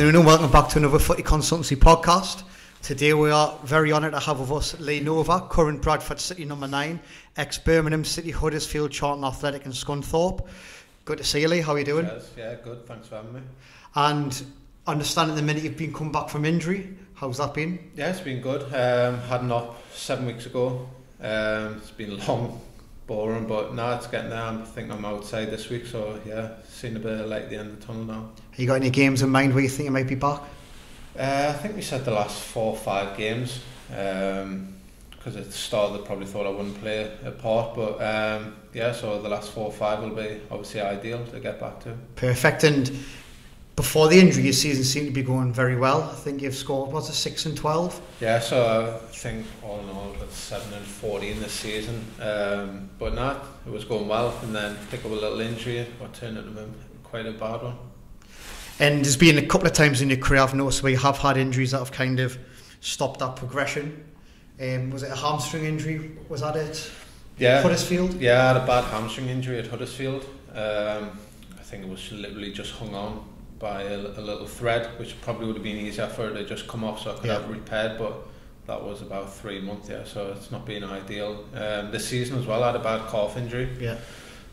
afternoon and welcome back to another Footy Consultancy podcast. Today we are very honoured to have with us Lee Novak, current Bradford City number 9, ex-Birmingham City, Huddersfield, Charlton Athletic and Scunthorpe. Good to see you Lee, how are you doing? Yes, yeah, good, thanks for having me. And understanding the minute you've been come back from injury, how's that been? Yeah, it's been good. Um, had an op seven weeks ago. Um, it's been long, boring, but now it's getting there. I think I'm outside this week, so yeah, seeing a bit of light at the end of the tunnel now. Have you got any games in mind where you think you might be back? Uh, I think we said the last four or five games. Um, because at the start they probably thought I wouldn't play a part, but um, yeah, so the last four or five will be obviously ideal to get back to. Perfect. And before the injury, your season seemed to be going very well. I think you've scored, what's it, 6 and 12? Yeah, so I think all in all, that's 7 and 14 this season. Um, but not, it was going well, and then pick up a little injury, what turned into quite a bad one. And there's been a couple of times in your career I've noticed where you have had injuries that have kind of stopped that progression. Um, was it a hamstring injury? Was that it? Yeah. Huddersfield? Yeah, I had a bad hamstring injury at Huddersfield. Um, I think it was literally just hung on by a, a little thread, which probably would have been easier for it to just come off so I could Yeah. have repaired, but that was about three months, yeah, so it's not been ideal. Um, this season as well, I had a bad calf injury. Yeah.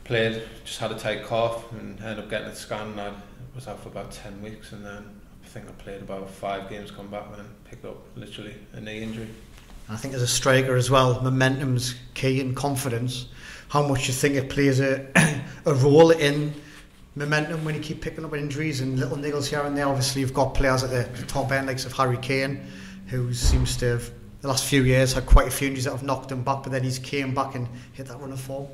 Played, just had a tight cough and ended up getting it scanned. And I was out for about 10 weeks and then I think I played about five games, come back and then picked up literally a knee injury. I think as a striker as well, momentum's key and confidence. How much you think it plays a, a role in momentum when you keep picking up injuries and little niggles here and there. Obviously, you've got players at the top end, like of Harry Kane, who seems to have, the last few years, had quite a few injuries that have knocked him back, but then he's came back and hit that run of form.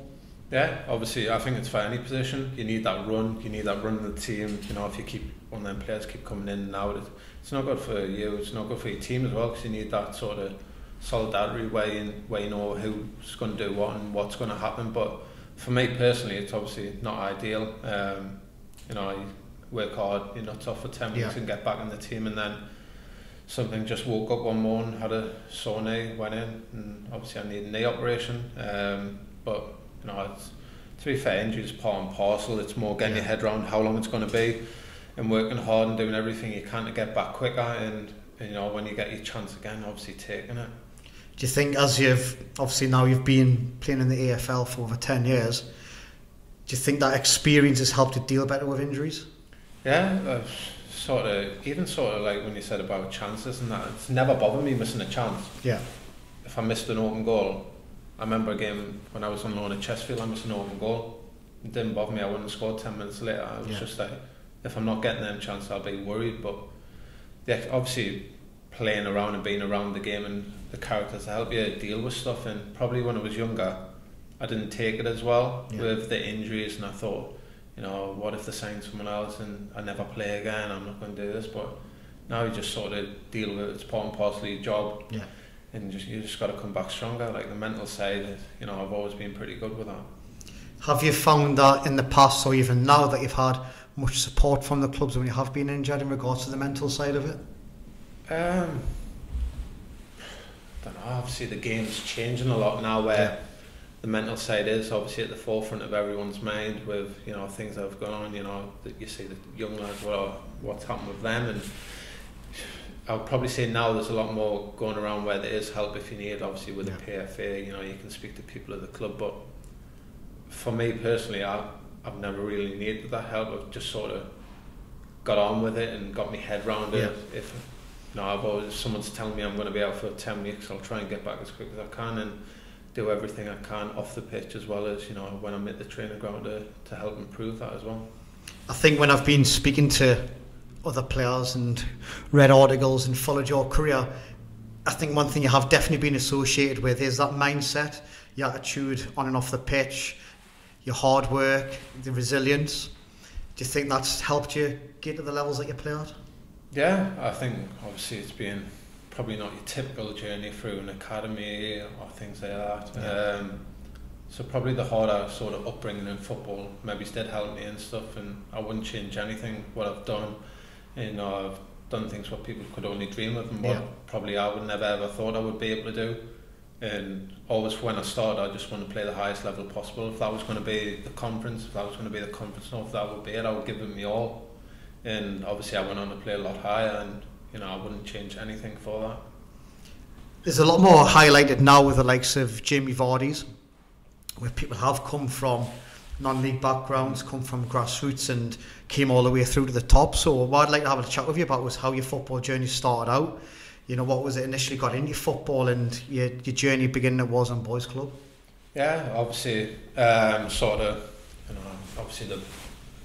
Yeah, obviously, I think it's for any position. You need that run. You need that run in the team. You know, if you keep one of them players keep coming in and out, it's not good for you. It's not good for your team as well because you need that sort of solidarity way in where you know who's going to do what and what's going to happen. But for me personally, it's obviously not ideal. Um, you know, you work hard, you're not off for ten weeks Yeah. and get back in the team, and then something just woke up one morning, had a sore knee, went in, and obviously I need a knee operation. Um, but you know, it's, to be fair, injuries part and parcel. It's more getting your head around how long it's going to be, and working hard and doing everything you can to get back quicker. And you know, when you get your chance again, obviously taking it. Do you think, as you've obviously now you've been playing in the EFL for over 10 years, do you think that experience has helped you deal better with injuries? Yeah, uh, sort of. Even sort of like when you said about chances and that, it's never bothered me missing a chance. Yeah. if I missed an open goal, I remember a game when I was on loan at Chesterfield, I missed an open goal. It didn't bother me, I wouldn't have scored 10 minutes later. I was Yeah. just like, if I'm not getting them chance, I'll be worried. But yeah, obviously playing around and being around the game and the characters to help you deal with stuff. And probably when I was younger, I didn't take it as well Yeah. with the injuries, and I thought, you know, what if they sign someone else and I never play again? I'm not going to do this. But now you just sort of deal with it. It's part and parcel of your job Yeah. and just you just got to come back stronger. Like the mental side, you know, I've always been pretty good with that. Have you found that in the past or even now that you've had much support from the clubs when you have been injured in regards to the mental side of it? Um, don't know. Obviously, the game's changing a lot now, where Yeah. the mental side is obviously at the forefront of everyone's mind with you know things that have gone on. You know, that you see the young lads, well, what's happened with them, and I would probably say now there's a lot more going around where there is help if you need. Obviously, with the PFA, you know, you can speak to people at the club, but for me personally, I I've never really needed that help. I've just sort of got on with it and got my head round it. Yeah. If no, I've always if someone's telling me I'm going to be out for ten weeks, I'll try and get back as quick as I can and do everything I can off the pitch as well as you know when I'm at the training ground to, to help improve that as well. I think when I've been speaking to other players and read articles and followed your career, I think one thing you have definitely been associated with is that mindset, your attitude on and off the pitch, your hard work, the resilience. Do you think that's helped you get to the levels that you play at? Yeah, I think obviously it's been probably not your typical journey through an academy or things like that. Yeah. Um, so probably the harder sort of upbringing in football maybe did help me and stuff, and I wouldn't change anything what I've done. You know, I've done things what people could only dream of, and what Yeah. probably I would never ever thought I would be able to do. And always when I started, I just want to play the highest level possible. If that was going to be the conference, if that was going to be the conference, or if that would be it, I would give it me all. And obviously I went on to play a lot higher, and you know I wouldn't change anything for that. There's a lot more highlighted now with the likes of Jamie Vardy's, where people have come from non-league backgrounds, come from grassroots, and came all the way through to the top. So what I'd like to have a chat with you about was how your football journey started out. You know, what was it initially got into football and your, your journey beginning at Walls Boys Club? Yeah, obviously, um, sort of, you know, obviously the,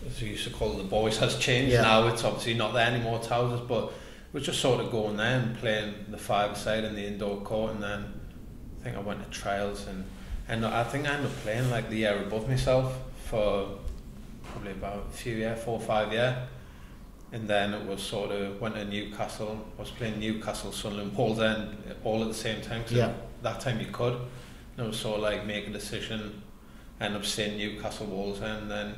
as we used to call it, the boys has changed yeah. now. It's obviously not there anymore, Towers, but we're just sort of going there and playing the five side in the indoor court, and then I think I went to trials and and I think I ended up playing like the year above myself for probably about a few years, four or five years. And then it was sort of went to Newcastle. I was playing Newcastle, Sunderland, Wallsend all at the same time. So yeah. that time you could. And it was sort of like make a decision, end up staying Newcastle, Wallsend, and then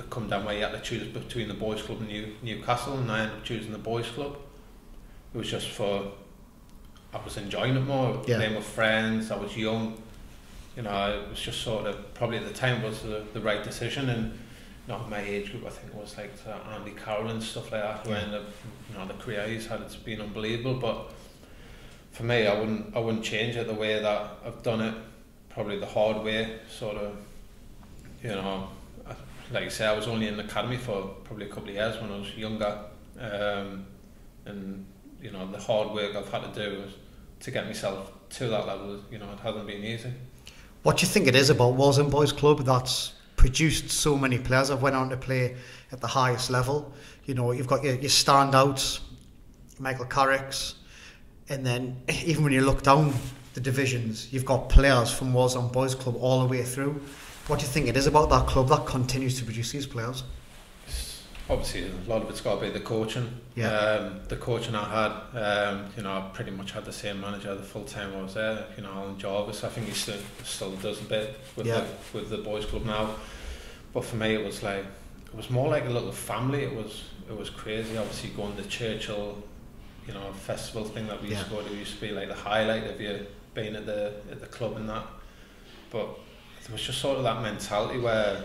it come down where you had to choose between the boys club and New, Newcastle, and I ended up choosing the boys club. It was just for I was enjoying it more, yeah. playing with friends. I was young you know, it was just sort of probably at the time was the, the right decision and not my age group. I think it was like uh, Andy Carroll and stuff like that. Who yeah. ended up, you know, the career he's had, it's been unbelievable. But for me, I wouldn't, I wouldn't change it the way that I've done it. Probably the hard way, sort of. You know, like I say, I was only in the academy for probably a couple of years when I was younger, um, and you know, the hard work I've had to do to get myself to that level. You know, it hasn't been easy. What do you think it is about Wallsend Boys Club that's produced so many players that went on to play at the highest level? You know, you've got your, your standouts, Michael Carricks, and then even when you look down the divisions, you've got players from Wallsend Boys Club all the way through. What do you think it is about that club that continues to produce these players? obviously a lot of it's got to be the coaching. Yeah. Um, the coaching I had, um, you know, I pretty much had the same manager the full time I was there. You know, Alan Jarvis. I think he still still does a bit with yeah. the with the boys club now. But for me, it was like it was more like a little family. It was it was crazy. Obviously, going to Churchill, you know, festival thing that we used yeah. to go to used to be like the highlight of you being at the at the club and that. But there was just sort of that mentality where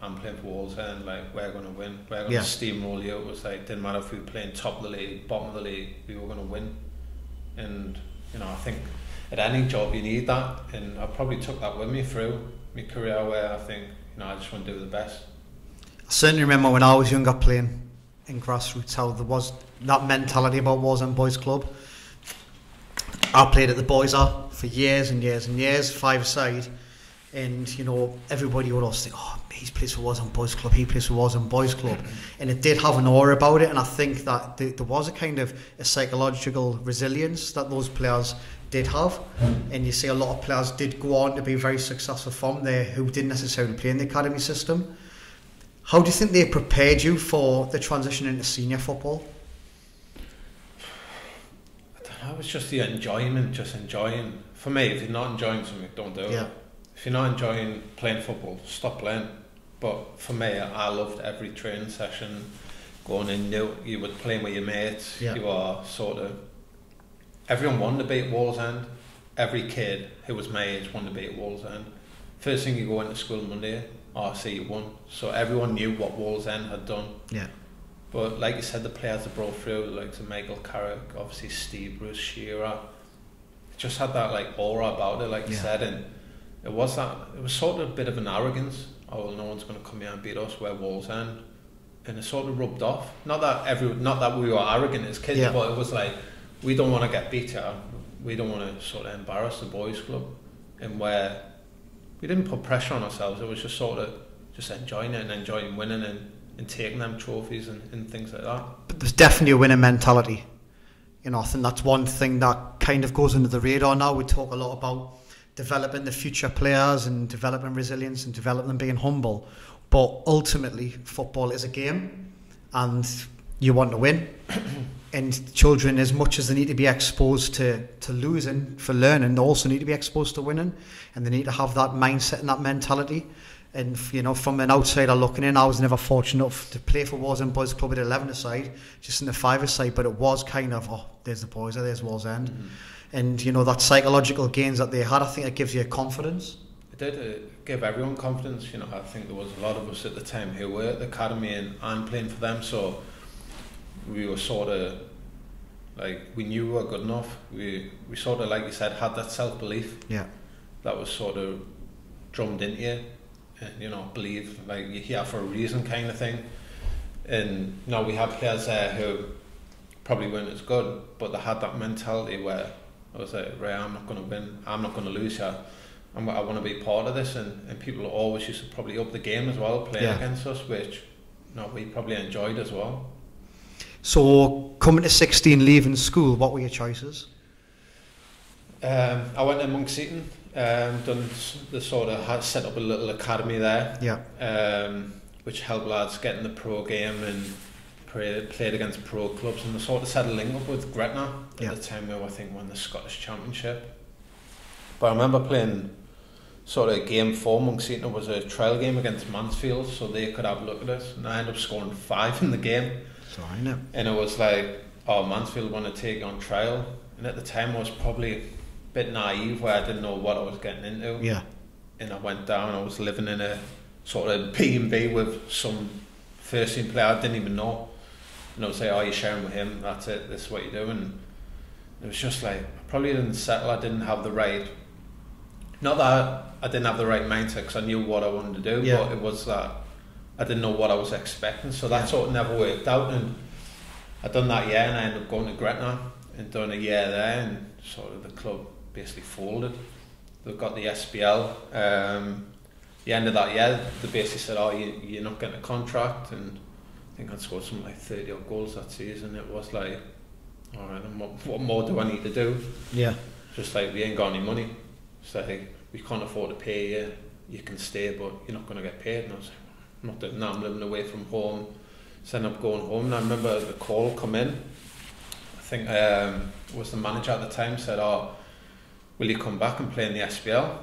I'm playing for Wallsend, like we're going to win, we're going yeah. to steamroll you. It was like didn't matter if we were playing top of the league, bottom of the league, we were going to win. And you know, I think at any job you need that, and I probably took that with me through my career, where I think you know I just want to do the best. I certainly remember when I was younger playing in grassroots how there was that mentality about Wallsend Boys Club. I played at the Boys Are for years and years and years, five side, and you know everybody would always think, oh he plays for Wallsend Boys Club, he plays for Wallsend Boys Club. Mm-hmm. And it did have an aura about it, and I think that there was a kind of a psychological resilience that those players did have. Mm-hmm. And you see a lot of players did go on to be very successful from there who didn't necessarily play in the academy system. How do you think they prepared you for the transition into senior football? I don't know, it's just the enjoyment, just enjoying. For me, if you're not enjoying something, don't do yeah. it. If you're not enjoying playing football, stop playing but for me, I loved every training session. Going in, you, you would play with your mates. Yeah. You are sort of. Everyone wanted to be at Wallsend. Every kid who was my age wanted to be at Wallsend. First thing you go into school Monday, RC won. So everyone knew what Wallsend had done. Yeah. But like you said, the players that brought through, like to Michael Carrick, obviously Steve Bruce Shearer, just had that like aura about it, like yeah. you said, and it was that it was sort of a bit of an arrogance oh, well, no one's going to come here and beat us, we're Wallsend. And it sort of rubbed off. Not that every, not that we were arrogant as kids, yeah. but it was like, we don't want to get beat here. We don't want to sort of embarrass the boys' club. And where we didn't put pressure on ourselves, it was just sort of just enjoying it and enjoying winning and, and taking them trophies and, and things like that. But there's definitely a winning mentality. You know, I think that's one thing that kind of goes under the radar now. We talk a lot about developing the future players and developing resilience and developing being humble. But ultimately, football is a game, and you want to win. and children, as much as they need to be exposed to, to losing for learning, they also need to be exposed to winning, and they need to have that mindset and that mentality. And you know, from an outsider looking in, I was never fortunate enough to play for Wars Wallsend Boys Club at 11 side, just in the 5 side, but it was kind of, oh, there's the boys, there's Wallsend. Mm-hmm and you know that psychological gains that they had. I think it gives you confidence. It did. It gave everyone confidence. You know, I think there was a lot of us at the time who were at the academy and, and playing for them. So we were sort of like we knew we were good enough. We we sort of like you said had that self belief. Yeah. That was sort of drummed into you, and you know believe like you're here for a reason kind of thing. And now we have players there who probably weren't as good, but they had that mentality where I was like, right, I'm not going to win, I'm not going to lose here. I'm, I want to be part of this, and, and people always used to probably up the game as well, playing Yeah. against us, which you know, we probably enjoyed as well. So coming to 16, leaving school, what were your choices? Um, I went to Monkseaton, um, done the sort of set up a little academy there, Yeah. um, which helped lads get in the pro game and play, played against pro clubs, and they sort of set a link up with Gretna at Yeah. the time were, I think, won the Scottish Championship. But I remember playing sort of game four, Seaton it was a trial game against Mansfield, so they could have a look at us, and I ended up scoring five in the game. so I know And it was like, oh, Mansfield want to take on trial. And at the time, I was probably a bit naive where I didn't know what I was getting into. Yeah. And I went down, I was living in a sort of B&B with some first team player I didn't even know. And I would say, oh, you're sharing with him, that's it, this is what you do. And it was just like, I probably didn't settle, I didn't have the right, not that I didn't have the right mindset because I knew what I wanted to do, Yeah. but it was that I didn't know what I was expecting. So that sort of never worked out. And I'd done that year and I ended up going to Gretna and done a year there and sort of the club basically folded. They've got the SPL. Um, the end of that year, they basically said, "Oh, you, you're not getting a contract," and I think I scored something like thirty odd goals that season. It was like, all right, what, what more do I need to do? Yeah. Just like we ain't got any money, so like, we can't afford to pay you. You can stay, but you're not going to get paid. And I was like, I'm not doing that. I'm living away from home. So I ended up going home. And I remember the call come in. I think um, it was the manager at the time said, "Oh, will you come back and play in the SPL?"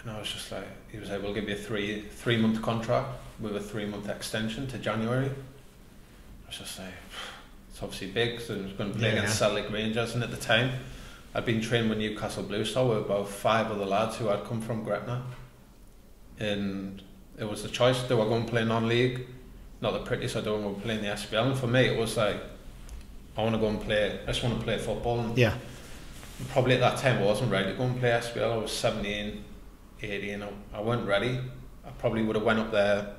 And I was just like, he was like, "We'll give you a three three month contract with a three month extension to January." Was just like, it's obviously big. So I was going to play Yeah, against yeah. Celtic Rangers, and at the time, I'd been training with Newcastle Blue Star with about five other lads who had come from Gretna, and it was a choice: they were going to play non-league? Not the prettiest. I don't want to play in the SPL. And for me, it was like, I want to go and play. I just want to play football. And Yeah. probably at that time I wasn't ready to go and play SPL. I was 17, 18. I, I wasn't ready. I probably would have went up there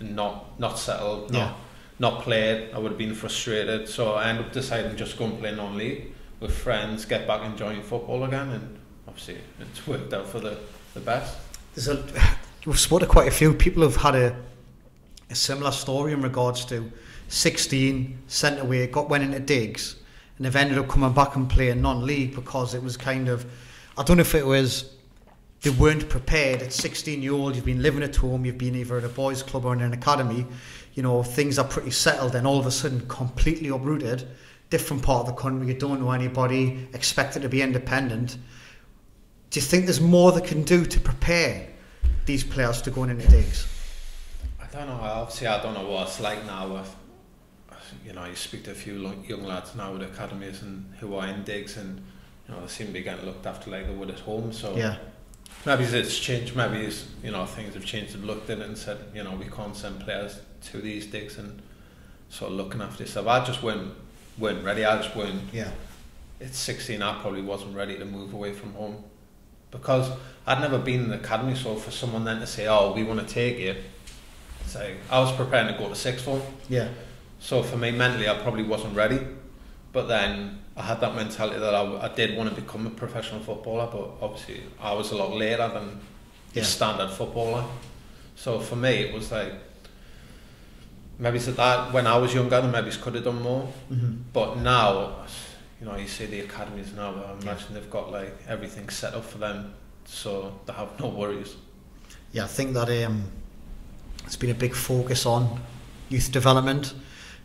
and not not settled, not Yeah. Not played. I would have been frustrated. So I ended up deciding just go and play non-league with friends, get back enjoying football again, and obviously it's worked out for the, the best. There's a, we've spoken to quite a few people who've had a, a similar story in regards to 16, sent away, got went into digs, and they've ended up coming back and playing non-league because it was kind of, I don't know if it was they weren't prepared at 16 year old you've been living at home you've been either at a boys club or in an academy you know things are pretty settled and all of a sudden completely uprooted different part of the country you don't know anybody expected to be independent do you think there's more they can do to prepare these players to going into digs I don't know. Obviously, I don't know what it's like now. With, you know, you speak to a few young lads now with academies and who are in digs, and you know they seem to be getting looked after like they would at home. So yeah maybe it's changed. Maybe it's, you know things have changed. They've looked in and said, you know, we can't send players to these digs and sort of looking after yourself. I just weren't weren't ready. I just weren't yeah at 16 I probably wasn't ready to move away from home because I'd never been in the academy so for someone then to say oh we want to take you it's like I was preparing to go to sixth form yeah so for me mentally I probably wasn't ready but then I had that mentality that I, I did want to become a professional footballer but obviously I was a lot later than Yeah. the standard footballer so for me it was like maybe that when I was younger then maybe could have done more mm-hmm. but now, you know, you see the academies now, I imagine they've got like everything set up for them so they have no worries. yeah I think that um, it's been a big focus on youth development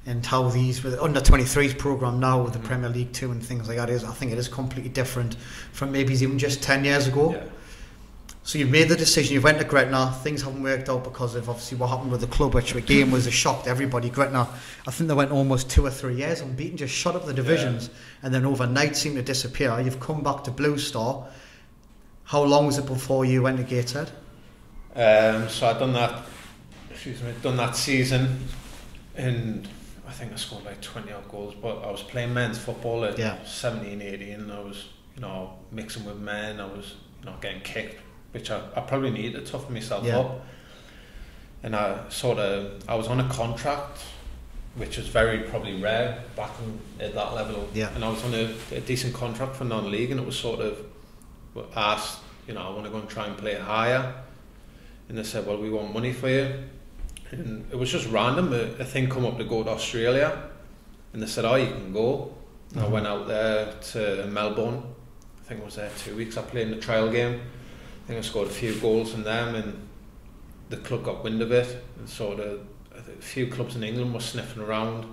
and how these with under 23s program now with the Mhm. Premier League 2 and things like that is I think it is completely different from maybe even just 10 years ago Yeah. So you've made the decision you went to Gretna things haven't worked out because of obviously what happened with the club which again was a shock to everybody. Gretna I think they went almost two or three years unbeaten just shut up the divisions and then overnight seemed to disappear. You've come back to Blue Star. How long was it before you went to Gateshead? Um, so I'd done that, excuse me, done that season and I think I scored like 20 odd goals, but I was playing men's football at Yeah. 17, 18, and I was, you know, mixing with men. I was, you know, getting kicked, which I, I probably needed to toughen myself Yeah. up. And I sort of, I was on a contract, which was very probably rare back in, at that level. Yeah. And I was on a, a decent contract for non-league, and it was sort of asked, you know, I want to go and try and play higher. And they said, well, we want money for you. And it was just random. A, a thing come up to go to Australia, and they said, "Oh, you can go." And I mm-hmm. went out there to Melbourne. I think I was there two weeks. I played in the trial game. I think I scored a few goals in them, and the club got wind of it. And sort of, I think a few clubs in England were sniffing around.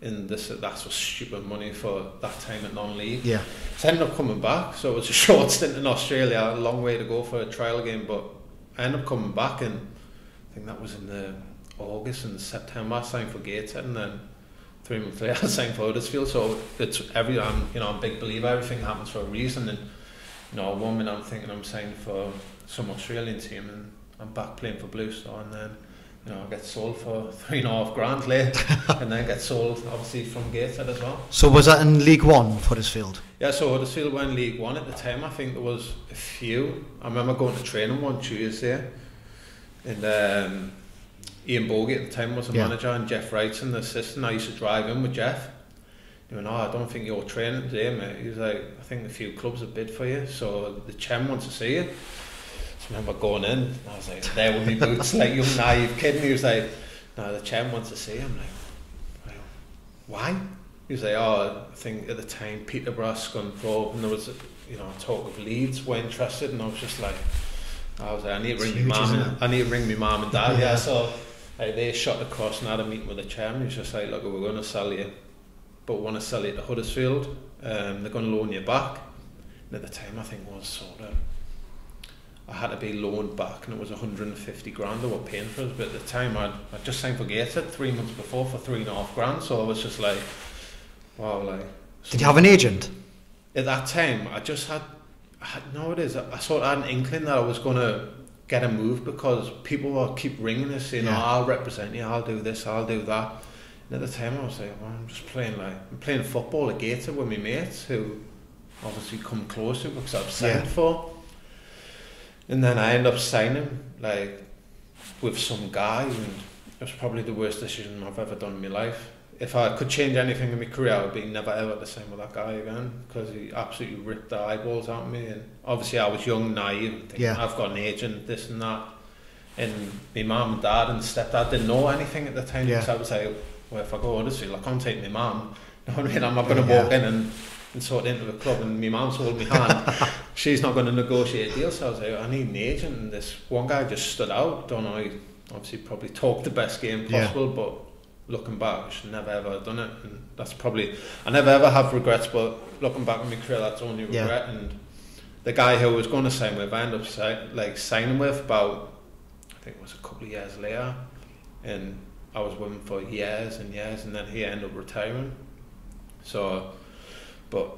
And this, that's was stupid money for that time at non-league. Yeah. So I ended up coming back. So it was a short stint in Australia, a long way to go for a trial game, but I ended up coming back and I think that was in the August and September I signed for Gateshead and then three months later I signed for Huddersfield. So it's every I'm you know I'm a big believer everything happens for a reason and you know one minute I'm thinking I'm signed for some Australian team and I'm back playing for Blue Star and then you know I get sold for three and a half grand late and then get sold obviously from Gateshead as well. So was that in League One, for Huddersfield? Yeah, so Huddersfield were in League One at the time. I think there was a few. I remember going to training one Tuesday, and um, Ian Bogie at the time was the Yeah. manager, and Jeff Wrightson the assistant. I used to drive in with Jeff. He went, oh, I don't think you're training today, mate. He was like, I think a few clubs have bid for you, so the Chem wants to see you. So I remember going in, I was like, there with my boots, like young naive kid, and he was like, no, the Chem wants to see you. I'm like, why? He was like, oh, I think at the time Peterborough, Scunthorpe, and there was, you know, talk of Leeds were interested, and I was just like, I was like, I need to ring my mum, I need to ring my mum and dad. Yeah, Yeah. so like, they shot across and had a meeting with the chairman. He was just like, look, we're going to sell you, but want to sell you to Huddersfield. Um, they're going to loan you back. And at the time, I think was sort of. I had to be loaned back, and it was 150 grand they were paying for us. But at the time, I'd, I'd just signed for Gateshead three months before for three and a half grand. So I was just like, wow, like. Did you have an agent? At that time, I just had, I had no, it is. I, I sort of had an inkling that I was going to get a move because people will keep ringing us saying, Yeah. oh, I'll represent you, I'll do this, I'll do that. And at the time, I was like, well, I'm just playing like, I'm playing football at Gateshead with my mates who obviously come closer because I've signed Yeah. for. And then I end up signing like with some guy, and it was probably the worst decision I've ever done in my life. If I could change anything in my career, I would be never ever the same with that guy again because he absolutely ripped the eyeballs out of me. And obviously, I was young, naive, thinking Yeah. I've got an agent, this and that. And my mum and dad and stepdad didn't know anything at the time. Yeah. So I was like, well, if I go Huddersfield, I can't take my mum. You know what I mean? I'm not going to Yeah. walk in and, and sort into the club and my mum's holding my hand. She's not going to negotiate a deal. So I was like, I need an agent. And this one guy just stood out. Don't know, he obviously probably talked the best game Yeah. possible, but looking back, I should never ever have done it. And that's probably, I never ever have regrets, but looking back on my career, that's only Yeah. regret. And the guy who I was going to sign with, I ended up si- like signing with about, I think it was a couple of years later. And I was with him for years and years, and then he ended up retiring. So, but,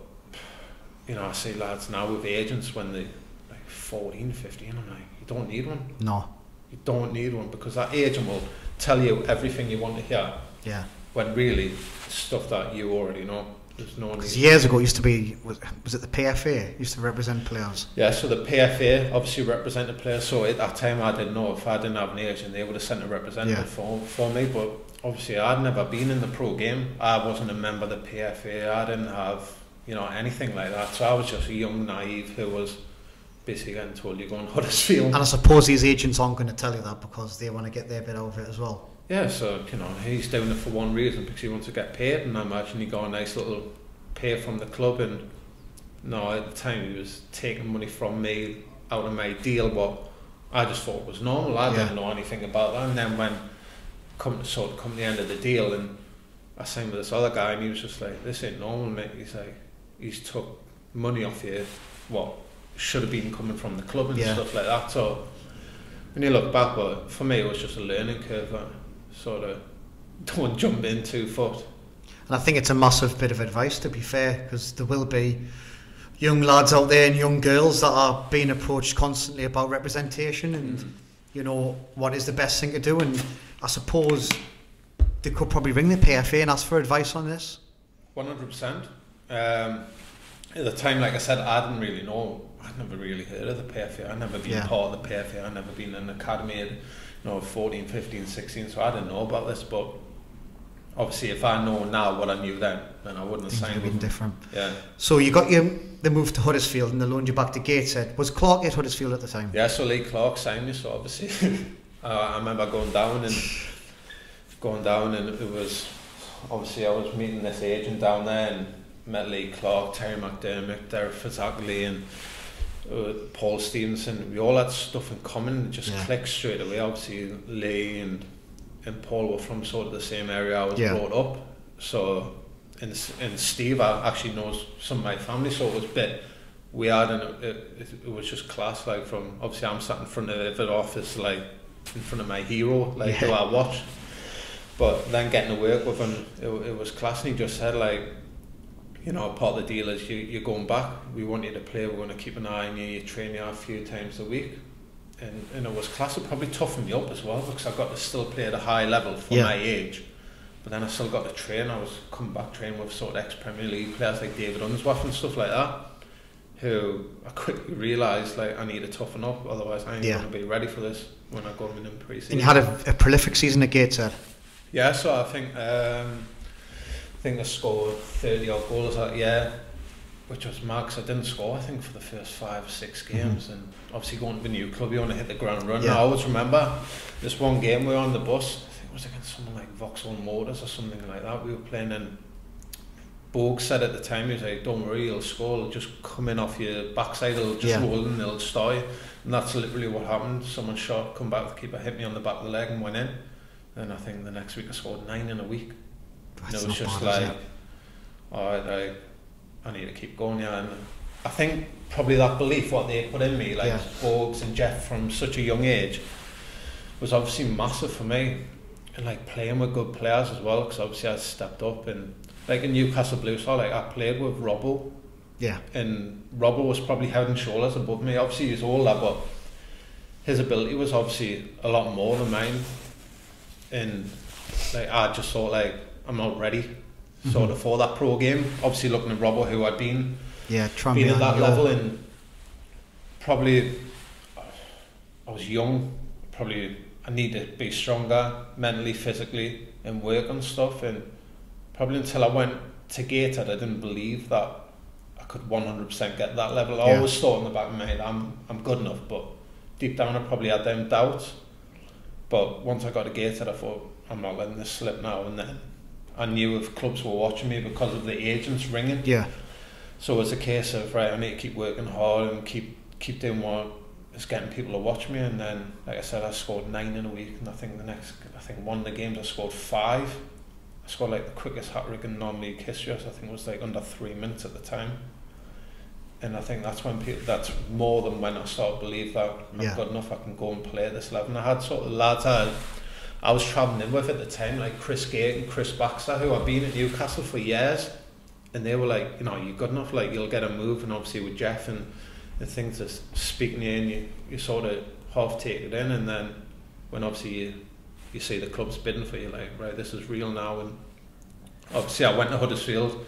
you know, I see lads now with agents when they like 14, 15, I'm like, you don't need one. No. You don't need one because that agent will tell you everything you want to hear Yeah. when really stuff that you already know. There's no Because years ago, it used to be was, was it the PFA used to represent players? Yeah, so the PFA obviously represented players. So at that time, I didn't know if I didn't have an agent, they would have sent a representative Yeah. for, for me. But obviously, I'd never been in the pro game. I wasn't a member of the PFA. I didn't have you know anything like that. So I was just a young naive who was basically getting told you're going Huddersfield. And I suppose these agents aren't going to tell you that because they want to get their bit out of it as well. Yeah, so you know he's doing it for one reason because he wants to get paid, and I imagine he got a nice little pay from the club. And no, at the time he was taking money from me out of my deal, but I just thought it was normal. I Yeah. didn't know anything about that. And then when come sort of come the end of the deal, and I signed with this other guy, and he was just like, "This ain't normal, mate." He's like, "He's took money off you, what should have been coming from the club and Yeah. stuff like that." So when you look back, but for me, it was just a learning curve. Sort of don't jump in two foot. And I think it's a massive bit of advice, to be fair, because there will be young lads out there and young girls that are being approached constantly about representation and, you know, what is the best thing to do. And I suppose they could probably ring the PFA and ask for advice on this. One hundred percent. Um, At the time, like I said, I didn't really know. I'd never really heard of the PFA. I'd never been Yeah. part of the PFA. I'd never been in an academy you know, 14, 15, 16. So I didn't know about this. But obviously, if I know now what I knew then, then I wouldn't have Things would signed have been different. Yeah. So you got your the move to Huddersfield and they loaned you back to Gateshead. Was Clark at Huddersfield at the time? Yeah, so Lee Clark signed me, so obviously I remember going down and going down and it was obviously I was meeting this agent down there and met Lee Clark, Terry McDermott, Derek Fazackerley and uh, Paul Stephenson. We all had stuff in common, it just Yeah. clicked straight away. Obviously Lee and and Paul were from sort of the same area I was Yeah. brought up. So and, and Steve uh, actually knows some of my family, so it was a bit weird and it, it, it was just class. Like from obviously I'm sat in front of the office, like in front of my hero, like who I watch. But then getting to work with him, it, it was class. And he just said like, you know, part of the deal is you, you're going back. We want you to play. We're going to keep an eye on you. You train you a few times a week. And, and it was class. It probably toughened me up as well because I got to still play at a high level for Yeah. my age. But then I still got to train. I was coming back training with sort of ex-Premier League players like David Unsworth and stuff like that, who I quickly realised like I need to toughen up. Otherwise, I ain't Yeah. going to be ready for this when I go in in pre-season. And you had a, a prolific season at Gateshead. Yeah, so I think um, think I scored thirty odd goals that year, which was 'cause I didn't score. I think for the first five or six mm-hmm. games, and obviously going to the new club, you want to hit the ground running. Yeah. I always remember this one game we were on the bus. I think it was against someone like Vauxhall Motors or something like that. We were playing and. Borg said at the time, he was like, don't worry, he'll score, he'll just come in off your backside, he'll just Yeah. roll and he'll start you. And that's literally what happened. Someone shot, come back, the keeper hit me on the back of the leg and went in. And I think the next week I scored nine in a week. And That's it was just bad, like, all right, I, I need to keep going, yeah. And I think probably that belief, what they put in me, like Yeah. Borgs and Jeff from such a young age, was obviously massive for me. And like playing with good players as well, because obviously I stepped up and like in Newcastle Blues, so like I played with Robbo, Yeah, and Robbo was probably head and shoulders above me. Obviously he's older, but his ability was obviously a lot more than mine. And like I just thought like I'm not ready sort Mhm. of for that pro game. Obviously looking at Robbo who I'd been yeah. Been be at that level and probably I was young, probably I need to be stronger mentally, physically and work on stuff and probably until I went to Gateshead I didn't believe that I could 100% get that level. I Yeah. always thought in the back of my head I'm, I'm good enough but deep down I probably had them doubts but once I got to Gateshead I thought I'm not letting this slip now and then I knew if clubs were watching me because of the agents ringing Yeah, so it was a case of right, I need to keep working hard and keep keep doing what is getting people to watch me. And then, like I said, I scored nine in a week, and I think the next, I think one of the games I scored five. I scored like the quickest hat trick in non-league history. So I think it was like under three minutes at the time. And I think that's when people, that's more than when I started to believe that I've got enough. I can go and play at this level. And I had sort of lads I, I was travelling in with at the time, like Chris Gate and Chris Baxter, who I've been at Newcastle for years. And they were like, you know, you're good enough, like you'll get a move, and obviously with Jeff and the things that's speaking you in, you, you sort of half take it in, and then when obviously you, you see the club's bidding for you, like, right, this is real now, and obviously I went to Huddersfield,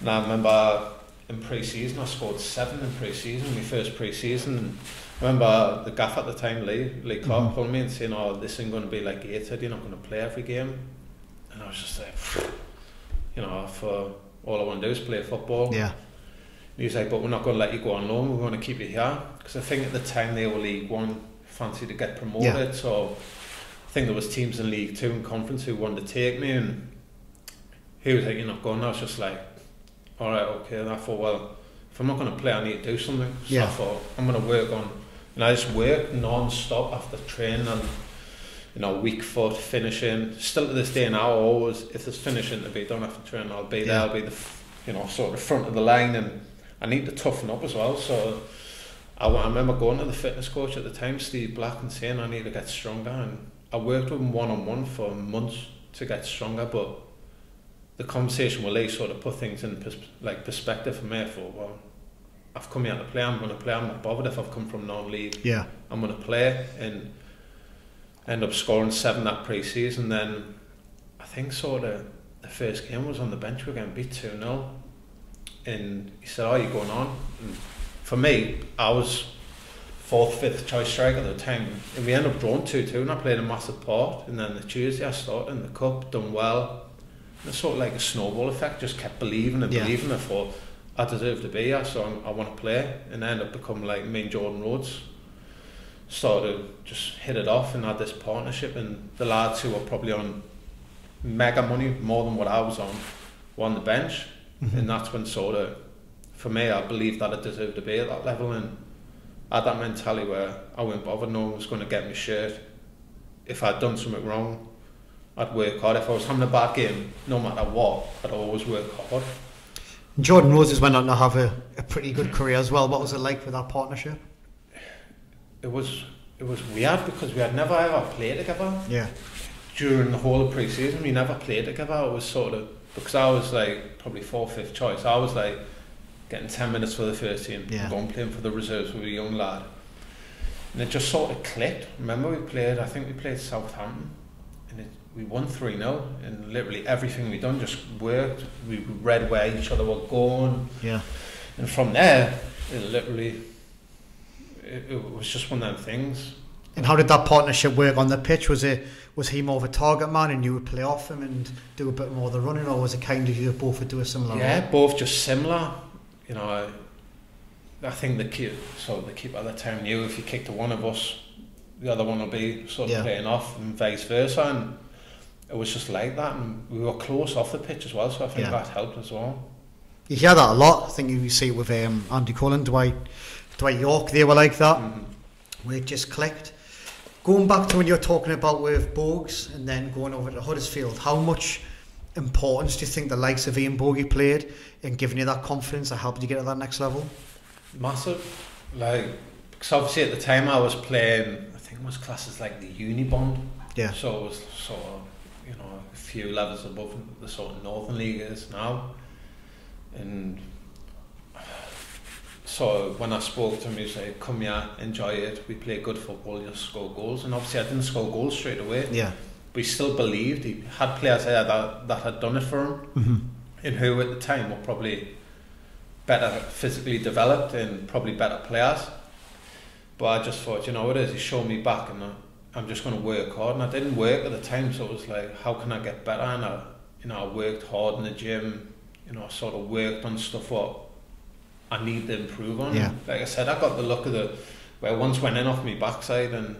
and I remember in pre-season, I scored seven in pre-season, my first pre-season, and remember the gaff at the time, Lee, Lee Clark, Mhm. pulled me and saying, oh, this isn't going to be like Gateshead, you're not going to play every game, and I was just like, you know, for all I want to do is play football. yeah, And he's like, but we're not going to let you go on loan. We're going to keep you here because I think at the time they were League One, fancy to get promoted. Yeah. So I think there was teams in League Two and Conference who wanted to take me, and he was like, "You're not going." I was just like, "All right, okay." And I thought, well, if I'm not going to play, I need to do something. So Yeah. I thought I'm going to work on, and I just worked non-stop after training and. You know, weak foot, finishing. Still to this day now, I always, if there's finishing to be done after training, I'll be there. I'll be the, you know, sort of front of the line, and I need to toughen up as well. So I, I remember going to the fitness coach at the time, Steve Black, and saying I need to get stronger. And I worked with him one on one for months to get stronger. But the conversation with Lee sort of put things in pers- like perspective for me. I thought, well, I've come here to play. I'm going to play. I'm not bothered if I've come from non-league. yeah, I'm going to play and end up scoring seven that pre-season. Then I think sort of the first game was on the bench. We were getting beat two 0 and he said, oh, "Are you going on?" And for me, I was fourth, fifth choice striker at the time, and we ended up drawing two two, and I played a massive part. And then the Tuesday I started in the cup, done well. And it's sort of like a snowball effect. Just kept believing and Yeah. believing. I thought I deserve to be here, so I'm, I want to play, and I ended up becoming like me and Jordan Rhodes. Started to just hit it off and had this partnership, and the lads who were probably on mega money more than what I was on were on the bench, mm-hmm. and that's when sort of for me I believed that I deserved to be at that level. And I had that mentality where I wouldn't bother no one was going to get me shirt. If I'd done something wrong I'd work hard. If I was having a bad game no matter what I'd always work hard Jordan Rhodes went on to have a, a pretty good career as well. What was it like with that partnership? it was it was weird because we had never ever played together Yeah. during the whole of pre-season we never played together it was sort of because I was like probably fourth fifth choice I was like getting 10 minutes for the first team Yeah. going playing for the reserves with a young lad and it just sort of clicked remember we played I think we played Southampton we won 3-0 and literally everything we done just worked we read where each other were going Yeah. and from there it literally it, it was just one of them things And how did that partnership work on the pitch? Was it was he more of a target man and you would play off him and do a bit more of the running, or was it kind of you both would do a similar? Yeah, role? both just similar. You know, I, I think the keep so the keeper at the time knew if you kicked to one of us, the other one will be sort of Yeah. playing off and vice versa. And it was just like that, and we were close off the pitch as well, so I think Yeah. that helped as well. You hear that a lot. I think you see it with um, Andy Cullen, Dwight, Dwight Yorke. They were like that. Mhm. where it just clicked. Going back to when you were talking about with Bogues and then going over to Huddersfield, how much importance do you think the likes of Ian Bogie played in giving you that confidence that helped you get to that next level? Massive, like because obviously at the time I was playing, I think it was classes like the Unibond. Yeah. So it was sort of, you know, a few levels above the sort of Northern League is now. And so when I spoke to him, he said, come here, enjoy it, we play good football, you'll score goals. And obviously I didn't score goals straight away, Yeah. but he still believed. He had players there that, that had done it for him, Mm-hmm. and who at the time were probably better physically developed and probably better players. But I just thought, you know what it is, he showed me back and I, I'm just going to work hard. And I didn't work at the time, so it was like, how can I get better? And I, you know, I worked hard in the gym, you know, I sort of worked on stuff what I need to improve on. Yeah. Like I said, I got the look of the, where I once went in off my backside and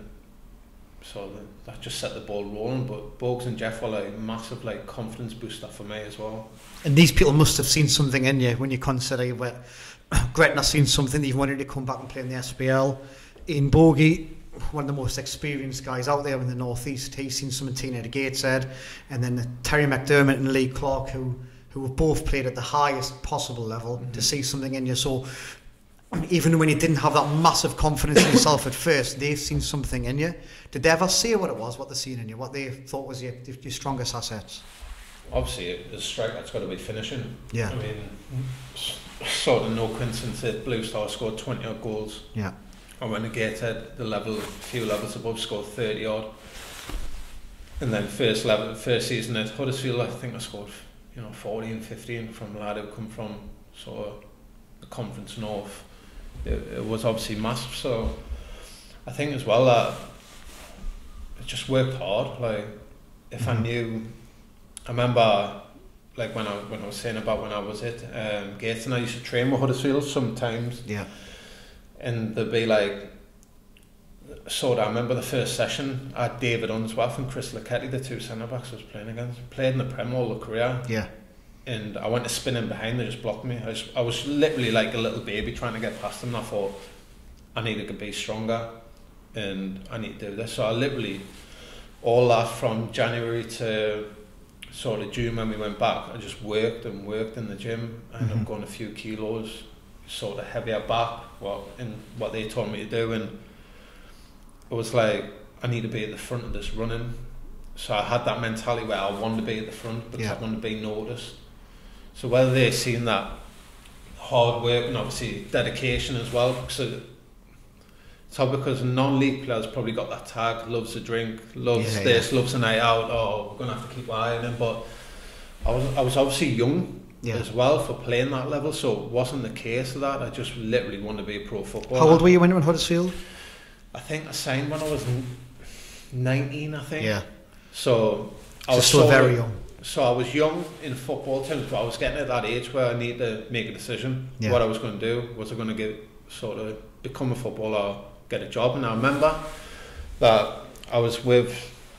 so the, that just set the ball rolling. But Bogues and Jeff were like massive like confidence booster for me as well. And these people must have seen something in you when you consider you were Gretna seen something that you wanted to come back and play in the SPL. In Bogie, one of the most experienced guys out there in the northeast, he's seen some something Tina Gateshead, and then Terry McDermott and Lee Clark, who who have both played at the highest possible level, to Mhm. see something in you. So even when you didn't have that massive confidence in yourself at first, they've seen something in you. Did they ever see what it was, what they seen in you, what they thought was your, your strongest assets? Obviously, as a striker, it's got to be finishing. Yeah. I mean, sort of no coincidence that Blue Star scored 20 odd goals. Yeah. And when Gateshead, the level, a few levels above, scored 30 odd. And then first level, first season at Huddersfield, I think I scored, you know, 14, 15 from a lad who come from sort of the Conference North. It, it was obviously massive. So I think as well that it just worked hard. Like if I Mhm. knew, I remember like when I when I was saying about when I was at um, Gates and I used to train with Huddersfield sometimes Yeah. And there'd be like sort of I remember the first session I had David Unsworth and Chris Lucketti the two centre backs I was playing against played in the Prem all the career Yeah. and I went to spin in behind they just blocked me I was, I was literally like a little baby trying to get past them and I thought I need to be stronger and I need to do this so I literally all that from January to sort of June when we went back I just worked and worked in the gym I ended Mhm. up going a few kilos sort of heavier back what in what they told me to do and it was like I need to be at the front of this running so I had that mentality where I wanted to be at the front because Yeah. I wanted to be noticed so whether they seen that hard work and obviously dedication as well so So because a non-league player's probably got that tag, loves a drink, loves Yeah, this, loves a night out. Oh, we're gonna have to keep eyeing him. But I was I was obviously young Yeah. as well for playing that level, so it wasn't the case of that. I just literally wanted to be a pro footballer. How old were you when you were in Huddersfield? I think I signed when I was 19, I think. Yeah. So I So was still very young. So I was young in football terms, but I was getting at that age where I need to make a decision Yeah. what I was going to do. Was I going to get sort of become a footballer or get a job? And I remember that I was with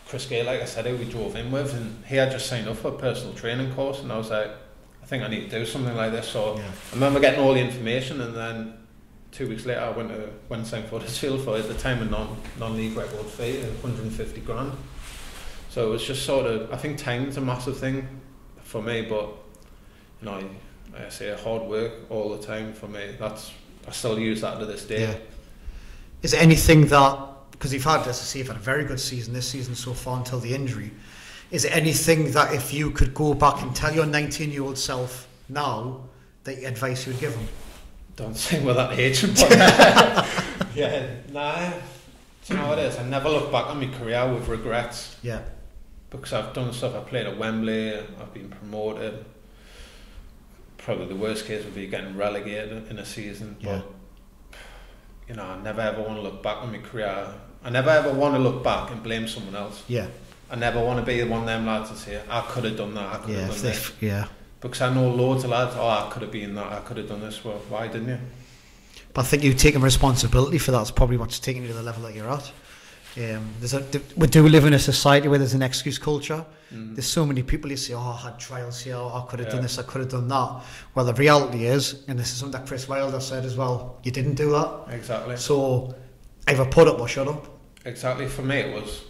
Chris Gay, like I said, who we drove in with, and he had just signed up for a personal training course, and I was like, I think I need to do something like this. So Yeah. I remember getting all the information, and then two weeks later, I went to went signed for Huddersfield for at the time a non non league record fee, 150 grand. So it was just sort of, I think time's a massive thing for me, but you know, like I say hard work all the time for me. That's I still use that to this day. Yeah. Is anything that because you've had, as I say, you've had a very good season this season so far until the injury. Is there anything that if you could go back and tell your 19-year-old self now that advice you would give him? Don't sing with that age, but yeah, nah. Do you know what it is? I never look back on my career with regrets. Yeah. because I've done stuff. I played at Wembley. I've been promoted. Probably the worst case would be getting relegated in a season. Yeah. But you know, I never ever want to look back on my career. I never ever want to look back and blame someone else. Yeah. I never want to be the one of them lads to say I could have done that. I could Yeah. have done this. f- yeah. Because I know loads of lads. Oh, I could have been that. I could have done this. Well, why didn't you? But I think you've taken responsibility for that. It's probably what's taken you to the level that you're at. Um, there's a, we do live in a society where there's an excuse culture. Mm. There's so many people you say, oh, I had trials here, oh, I could have Yeah. done this, I could have done that. Well, the reality is, and this is something that Chris Wilder said as well, you didn't do that. Exactly. So either put up or shut up. Exactly. For me, it was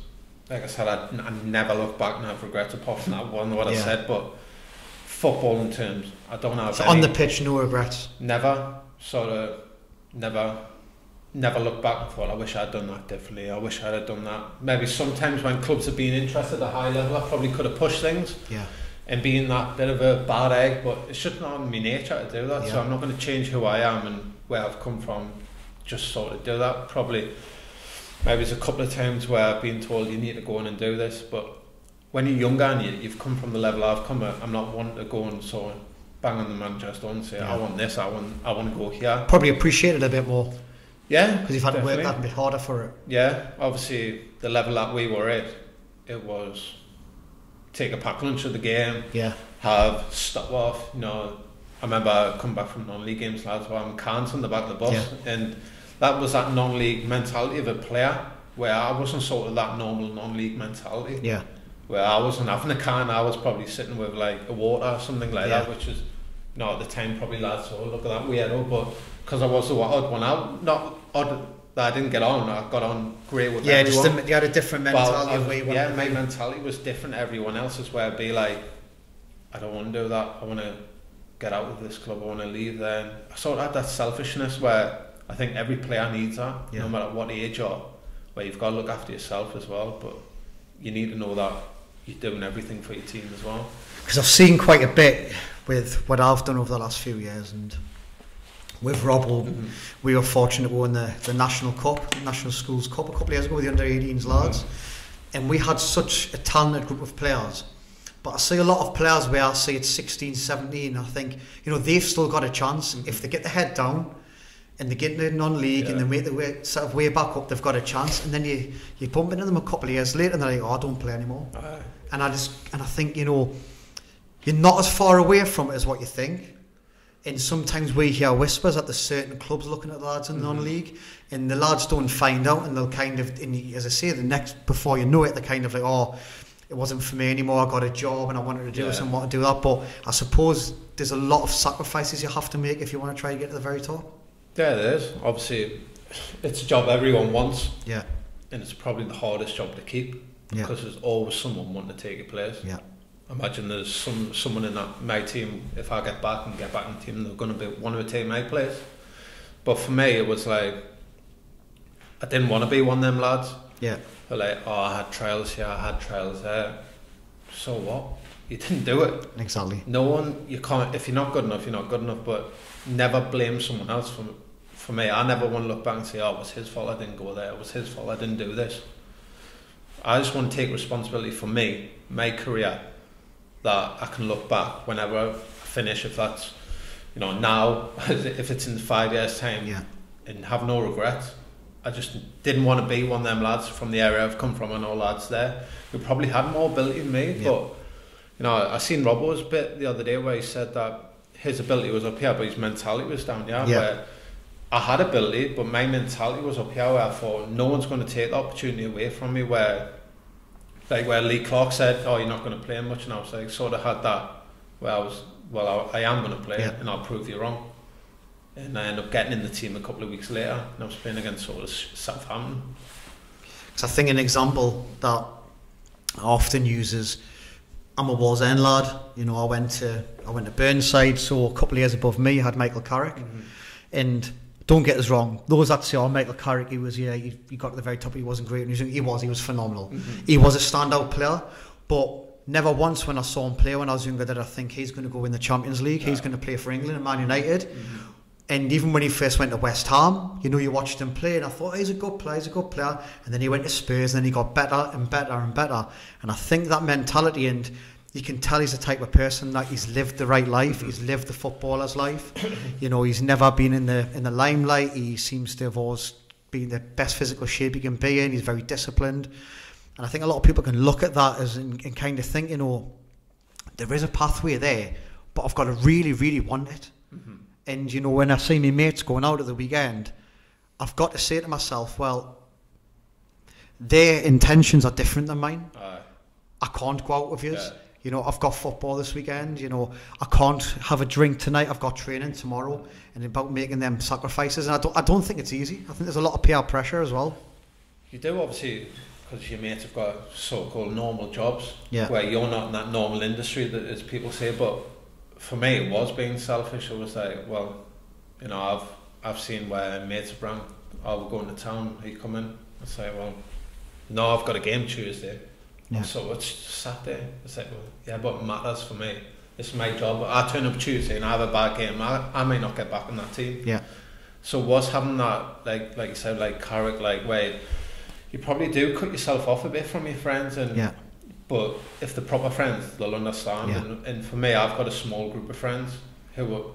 like I said. I, I never look back and have regrets apart from that one what I said. But football in terms, I don't have So any. on the pitch, no regrets. never sort of never never look back and thought I wish I'd done that differently. I wish I'd have done that. Maybe sometimes when clubs have been interested at a high level, I probably could have pushed things Yeah. and being that bit of a bad egg. But it's just not in my nature to do that. So I'm not going to change who I am and where I've come from. Just sort of do that. Probably maybe there's a couple of times where I've been told you need to go in and do this, but when you're younger and you, you've come from the level I've come at, I'm not wanting to go and sort of bang on the Manchester and say, Yeah. I want this, I want, I want to go here. Probably appreciate it a bit more Yeah, because you've had to work definitely. that bit harder for it. Yeah, obviously the level that we were at, it was take a pack lunch of the game, Yeah. have stop off. You know, I remember coming back from non-league games, lads, where I'm cans on the back of the bus, and that was that non-league mentality of a player where I wasn't sort of that normal non-league mentality. Yeah. Where I wasn't having a can, I was probably sitting with like a water or something like Yeah. that, which is, you know, at the time probably lads, oh look at that weirdo, but because I was the odd one out, not odd that I didn't get on, I got on great with Yeah, just a, you had a different mentality of I've- yeah, my mentality was different to everyone else's where I'd be like, I don't want to do that, I want to get out of this club, I want to leave there. And I sort of had that selfishness where I think every player needs that, Yeah. no matter what age you're, where you've got to look after yourself as well, but you need to know that you're doing everything for your team as well. because I've seen quite a bit with what I've done over the last few years and with Rob Hogan, mm-hmm. we were fortunate to win the, the National Cup, National Schools Cup a couple of years ago with the under 18s lads. Mm-hmm. And we had such a talented group of players. But I see a lot of players where I see it's 16, 17 I think, you know, they've still got a chance. If they get their head down and they get into non-league and Yeah. they make their way, sort of way back up, they've got a chance and then you, you bump into them a couple of years later and they're like, oh, I don't play anymore and I just and I think you know you're not as far away from it as what you think. And sometimes we hear whispers at the certain clubs looking at the lads in Mhm. non-league, and the lads don't find out, and they'll kind of, and as I say, the next before you know it, they're kind of like, oh, it wasn't for me anymore. I got a job, and I wanted to do this Yeah. and want to do that. But I suppose there's a lot of sacrifices you have to make if you want to try to get to the very top. Yeah, it is. Obviously, it's a job everyone wants, Yeah, and it's probably the hardest job to keep yeah, because there's always someone wanting to take your place. yeah, Imagine there's some someone in that my team. If I get back and get back in the team, they're going to be want to take my place. But for me, it was like I didn't want to be one of them lads. yeah, They're like, oh, I had trials here, I had trials there. So what? You didn't do it. exactly. No one, you can't. If you're not good enough, you're not good enough. But never blame someone else for for me, I never want to look back and say, oh, it was his fault I didn't go there. It was his fault I didn't do this. I just want to take responsibility for me, my career, that I can look back whenever I finish, if that's, you know, now, if it's in five years' time, Yeah. and have no regrets. I just didn't want to be one of them lads from the area I've come from. I know lads there who probably had more ability than me, Yeah. but you know, I seen Robbo's bit the other day where he said that his ability was up here, but his mentality was down here. Yeah. Where I had ability, but my mentality was up here. Where I thought no one's going to take the opportunity away from me. Where, like, where Lee Clark said, "Oh, you're not going to play much," and I was like, sort of had that. Where I was, well, I, I am going to play, Yeah. and I'll prove you wrong. And I ended up getting in the team a couple of weeks later, and I was playing against sort of Southampton. So I think an example that I often use is I'm a Wallsend lad. You know, I went to I went to Burnside, so a couple of years above me I had Michael Carrick. Mm-hmm. And don't get us wrong, those that say, oh, Michael Carrick, he was, yeah, he, he got to the very top, he wasn't great. And he was, he was, he was phenomenal. Mm-hmm. He was a standout player, but never once when I saw him play when I was younger did I think he's going to go win the Champions League, he's going to play for England and Man United. Mm-hmm. And even when he first went to West Ham, you know, you watched him play, and I thought, oh, he's a good player, he's a good player. And then he went to Spurs, and then he got better and better and better. And I think that mentality, and you can tell he's the type of person that he's lived the right life, he's lived the footballer's life. you know, he's never been in the in the limelight. He seems to have always been the best physical shape he can be in. He's very disciplined, and I think a lot of people can look at that as and, and kind of think, you oh, know, there is a pathway there, but I've got to really, really want it. Mm-hmm. And you know, when I see my mates going out at the weekend, I've got to say to myself, well, their intentions are different than mine. Aye. I can't go out with you. Yeah. You know, I've got football this weekend. You know, I can't have a drink tonight. I've got training tomorrow, and about making them sacrifices. And I don't, I don't think it's easy. I think there's a lot of PR pressure as well. You do obviously because your mates have got so-called normal jobs Yeah. where you're not in that normal industry that as people say. But for me, it was being selfish. It was like, well, you know, I've I've seen where mates have rang, oh, we're going to town. He come in. I say, well, no, I've got a game Tuesday. Yeah. So it's Saturday. It's like, well, yeah, but matters for me. It's my job. I turn up Tuesday and I have a bad game. I, I may not get back in that team. Yeah. So was having that, like like you said, like Carrick, like where you probably do cut yourself off a bit from your friends, and Yeah. but if the proper friends, they'll understand. Yeah. And, and for me, I've got a small group of friends who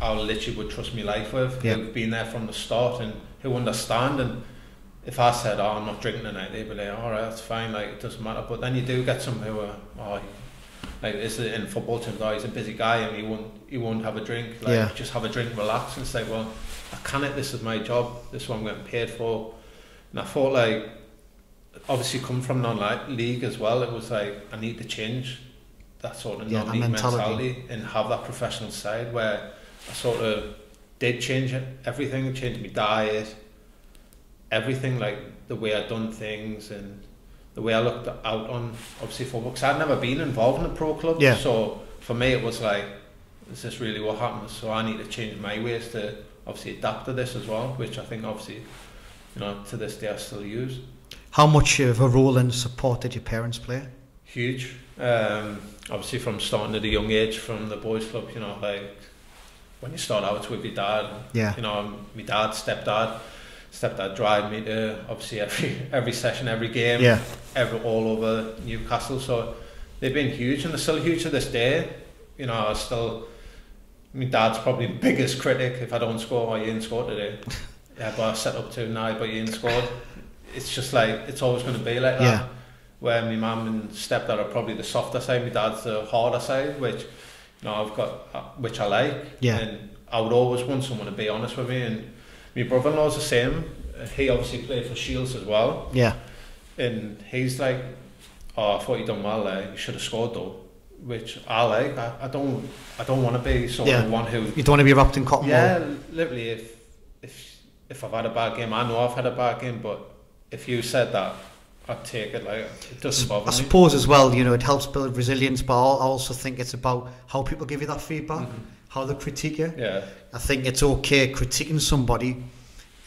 I literally would trust my life with, Yeah. who've been there from the start and who understand. And if I said, "Oh, I'm not drinking tonight," they'd be like, "All right, that's fine. Like it doesn't matter." But then you do get some who are, "Oh." Like is it in football terms? Oh, he's a busy guy and he won't he won't have a drink. Like Yeah. just have a drink, relax, and say, "Well, I can it. This is my job. This is what I'm getting paid for." And I thought like obviously come from non-league as well. It was like I need to change that sort of Yeah, non-league mentality. mentality. and have that professional side where I sort of did change everything. Changed my diet, everything like the way I'd done things and the way I looked out on obviously football. Because I'd never been involved in a pro club. Yeah. So for me, it was like, is this really what happens? So I need to change my ways to obviously adapt to this as well, which I think obviously, you know, to this day I still use. How much of a role in support did your parents play? Huge. Um, obviously from starting at a young age from the boys club, you know, like when you start out with your dad, Yeah. you know, my dad, stepdad, stepdad drive me to obviously every every session, every game, Yeah. every all over Newcastle. So they've been huge and they're still huge to this day. You know, I still my dad's probably the biggest critic if I don't score or you didn't score today. yeah, but I set up to now but you didn't score. It's just like it's always gonna be like that. Yeah. Where my mum and stepdad are probably the softer side, my dad's the harder side, which you know I've got uh, which I like. Yeah. And I would always want someone to be honest with me and my brother-in-law's the same. He obviously played for Shields as well. Yeah. And he's like, oh, I thought you done well there. You should have scored though, which I like. I, I don't, I don't want to be someone Yeah. one who. You don't want to be wrapped in cotton wool. Yeah, literally. If if if I've had a bad game, I know I've had a bad game. But if you said that, I'd take it. Like it doesn't bother I me. suppose as well, you know, it helps build resilience, but I also think it's about how people give you that feedback, Mhm. How they critique you. Yeah, I think it's okay critiquing somebody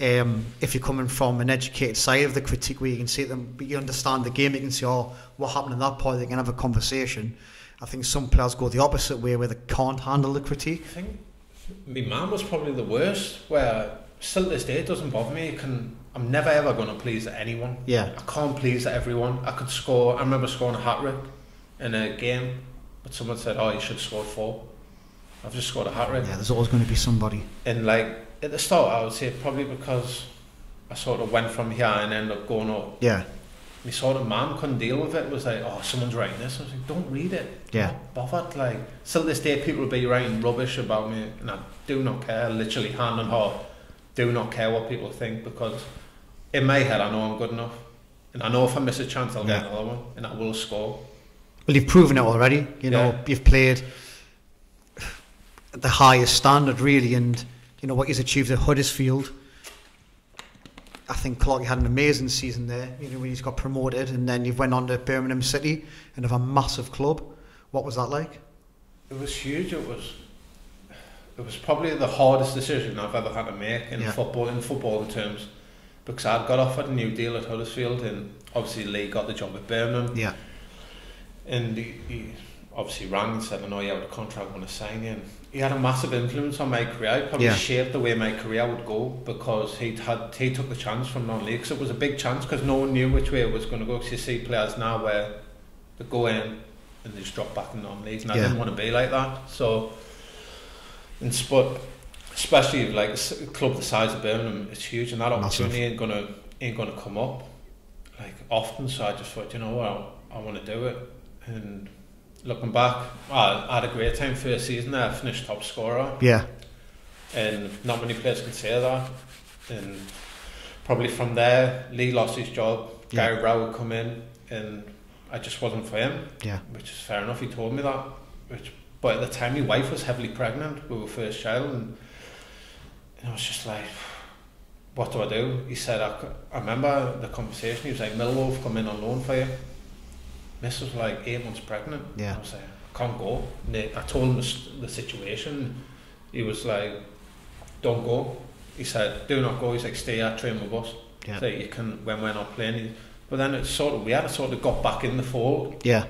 um, if you're coming from an educated side of the critique where you can see them, but you understand the game, you can see, oh, what happened in that part, they can have a conversation. I think some players go the opposite way where they can't handle the critique. I think my mum was probably the worst. Where still to this day, it doesn't bother me. Can I'm never ever going to please anyone. Yeah. I can't please everyone. I could score. I remember scoring a hat trick in a game, but someone said, "Oh, you should score four. I've just scored a hat trick. Yeah, there's always going to be somebody. And like at the start, I would say probably because I sort of went from here and ended up going up. Yeah. My sort of mum couldn't deal with it. Was like, "Oh, someone's writing this." I was like, "Don't read it." Yeah. Not bothered. Like still this day, people will be writing rubbish about me, and I do not care. Literally, hand on heart, do not care what people think because in my head, I know I'm good enough. And I know if I miss a chance, I'll Yeah. get another one, and I will score. Well, you've proven it already. You know, Yeah. you've played the highest standard, really, and you know what you've achieved at Huddersfield. I think Clark had an amazing season there. You know, when he's got promoted, and then you've went on to Birmingham City and have a massive club. What was that like? It was huge. It was. It was probably the hardest decision I've ever had to make in Yeah. football, in footballing terms, because I'd got offered a new deal at Huddersfield, and obviously Lee got the job at Birmingham, Yeah, and he, he obviously rang and said, "I know you have a contract, I want to sign you." And he had a massive influence on my career. He probably Yeah. shaped the way my career would go because he'd had he took the chance from non-league. 'Cause it was a big chance because no one knew which way it was going to go. 'Cause you see players now where they go in and they just drop back in non-league, and I didn't want to be like that. So, in sport, especially like a club the size of Birmingham, it's huge, and that Massive. opportunity ain't gonna ain't gonna come up like often. So I just thought, you know what, I, I want to do it, and. Looking back, I, I had a great time first season there. I finished top scorer yeah, and not many players can say that. And probably from there, Lee lost his job. Yeah. Gary Rowett would come in, and I just wasn't for him, yeah, which is fair enough. He told me that. Which, but at the time, my wife was heavily pregnant with her first child, and, and I was just like, "What do I do?" He said, "I remember the conversation. He was like, "Millwall have come in on loan for you." Miss was like eight months pregnant. Yeah. I was like, "I can't go." And they- I told him the, the situation. He was like, don't go. He said, do not go. He's like, stay here, train with us. yeah, So you can, when we're not playing. He- But then it sort of, we had sort of got back in the fold. yeah,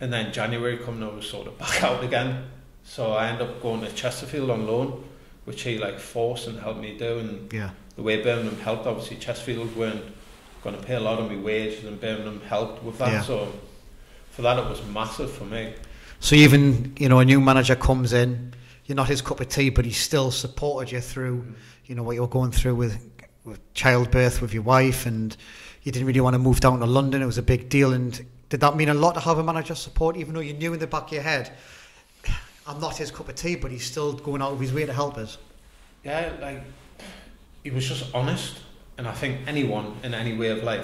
And then January coming, I was sort of back out again. So I ended up going to Chesterfield on loan, which he like forced and helped me do. And yeah, the way Birmingham helped, obviously Chesterfield weren't going to pay a lot of my wages and Birmingham helped with that. Yeah. So for that, it was massive for me. So even you know a new manager comes in, you're not his cup of tea, but he still supported you through, you know what you're going through with, with childbirth with your wife, and you didn't really want to move down to London. It was a big deal, and did that mean a lot to have a manager support, even though you knew in the back of your head, I'm not his cup of tea, but he's still going out of his way to help us. Yeah, like he was just honest, and I think anyone in any way of life